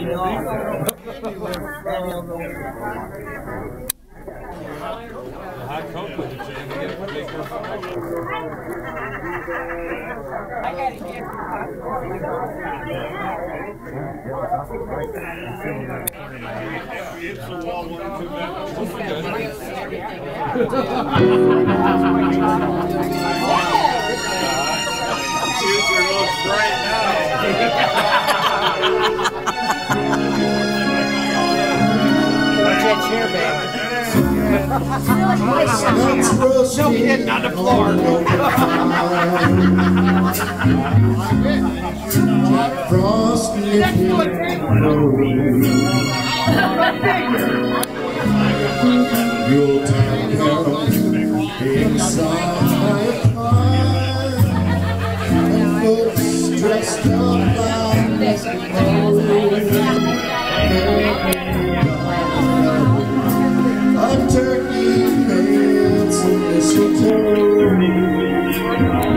I know. Hot cocoa. I gotta get Future looks bright Watch chair, babe. No on the floor. Babe. Yuletime carols inside and folks dressed up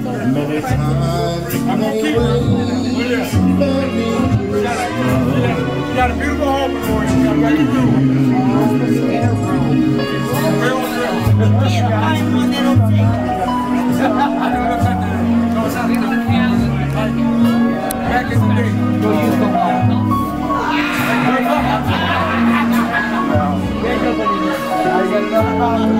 Many times, many ways, many You got a beautiful home before you. You got to not in the Back in the day. Go use the wall. floor.